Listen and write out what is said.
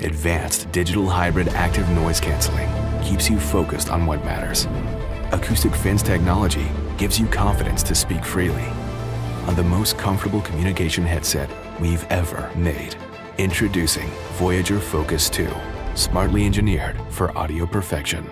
Advanced digital hybrid active noise canceling keeps you focused on what matters. Acoustic Fence technology gives you confidence to speak freely on the most comfortable communication headset we've ever made. Introducing Voyager Focus 2, smartly engineered for audio perfection.